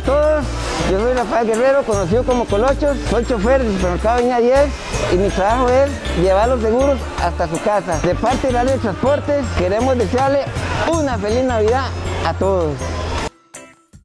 a todos. Yo soy Rafael Guerrero, conocido como Colochos. Soy chofer del supermercado Viña 10 y mi trabajo es llevar los seguros hasta su casa. De parte de Área de Transportes, queremos desearle una feliz Navidad a todos.